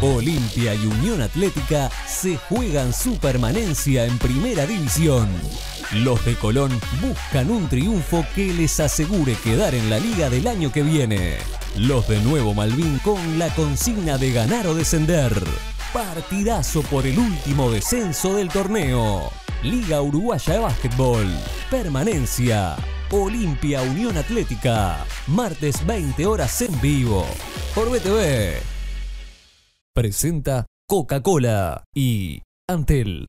Olimpia y Unión Atlética se juegan su permanencia en Primera División. Los de Colón buscan un triunfo que les asegure quedar en la liga del año que viene. Los de Nuevo Malvin con la consigna de ganar o descender. Partidazo por el último descenso del torneo. Liga Uruguaya de Básquetbol. Permanencia. Olimpia Unión Atlética. Martes 20 horas en vivo. Por BTV. Presenta Coca-Cola y Antel.